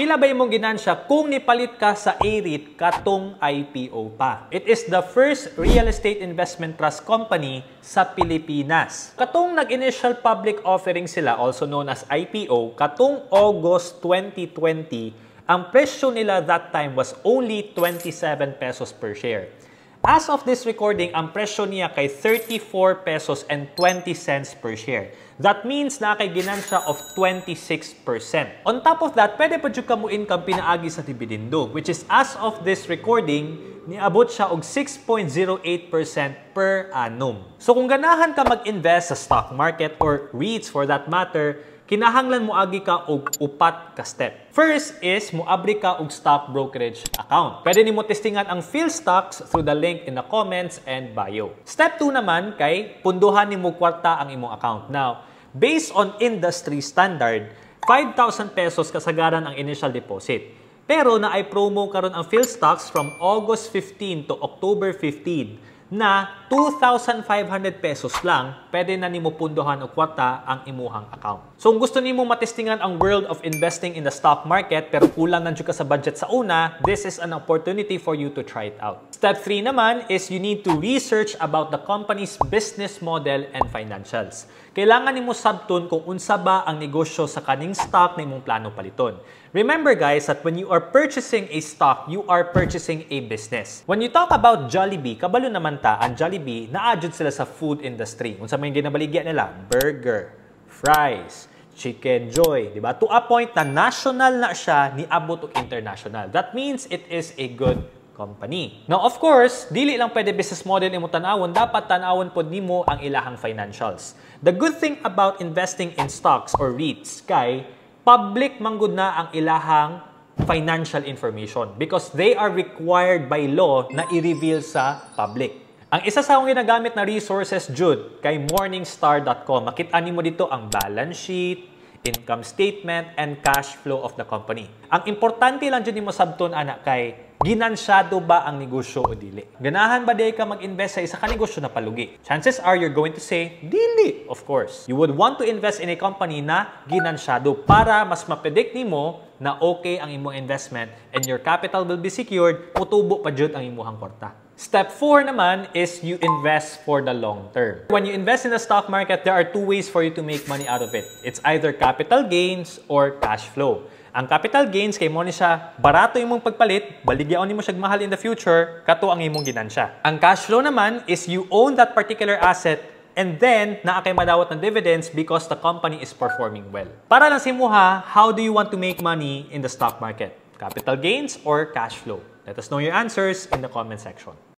Pila ba imong ginansya kung nipalit ka sa AREIT katong IPO pa? It is the first real estate investment trust company sa Pilipinas. Katong nag-initial public offering sila, also known as IPO, katong August 2020, ang presyo nila that time was only 27 pesos per share. As of this recording, ang presyo niya kay 34 pesos and 20 cents per share. That means na kay ginansya of 26%. On top of that, pwede pa dyan ka mo income pinaagi sa dividendo, which is as of this recording, niabot siya og 6.08% per annum. So kung ganahan ka mag-invest sa stock market or REITs for that matter, kinahanglan mo agi ka og upat ka step. First is moabri ka og stock brokerage account. Pwede nimo testingan ang Phil Stocks through the link in the comments and bio. Step 2 naman kay punduhan nimo kwarta ang imong account. Now, based on industry standard, 5,000 pesos kasagaran ang initial deposit. Pero na ay promo karon ang Phil Stocks from August 15 to October 15 na 2,500 pesos lang, pwede na nimo pundohan o kwarta ang imuhang account. So kung gusto nimo matestingan ang world of investing in the stock market pero kulang nandiyo ka sa budget sa una, this is an opportunity for you to try it out. Step 3 naman is you need to research about the company's business model and financials. Kailangan nimo sabton kung unsa ba ang negosyo sa kaning stock na imong plano paliton. Remember guys that when you are purchasing a stock, you are purchasing a business. When you talk about Jollibee, kabalo naman ta, ang Jollibee, naadjud sila sa food industry. Unsa may ginabaligya nila? Burger, fries, chicken joy, di ba? To a point na national na siya ni abot og international. That means it is a good company. Now, of course, dili lang pwede business model imo tanawon, dapat tanawon pod nimo ang ilahang financials. The good thing about investing in stocks or REITs kay public manggod na ang ilahang financial information because they are required by law na i-reveal sa public. Ang isa sa akong ginagamit na resources, Jude, kay morningstar.com. Makita mo dito ang balance sheet, income statement, and cash flow of the company. Ang importante lang dyan mo sabton, anak, kay ginansyado ba ang negosyo o dili? Ganahan ba day ka mag-invest sa isa ka negosyo na palugi? Chances are you're going to say, dili, of course. You would want to invest in a company na ginansyado para mas mapredict nimo na okay ang imong investment and your capital will be secured, mutubo pa jud ang imuhang kwarta. Step 4 naman is you invest for the long term. When you invest in the stock market, there are two ways for you to make money out of it. It's either capital gains or cash flow. Ang capital gains kay mo ni siya barato imong pagpalit, baligyaon nimo siya mahal in the future, kato ang imong ginansya. Ang cash flow naman is you own that particular asset and then naa kay madawat ng dividends because the company is performing well. Para lang simuha, how do you want to make money in the stock market? Capital gains or cash flow? Let us know your answers in the comment section.